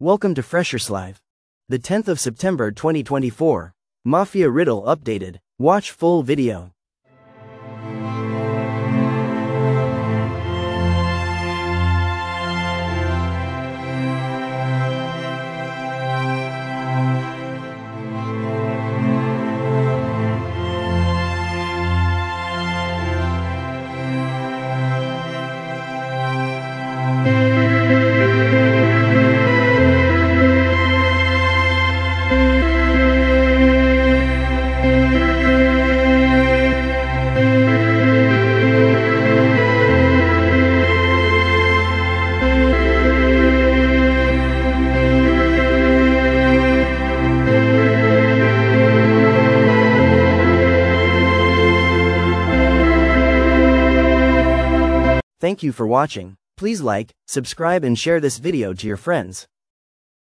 Welcome to Freshers Live. The 10th of September 2024. Mafia Riddle updated. Watch full video. Thank you for watching. Please like, subscribe and share this video to your friends.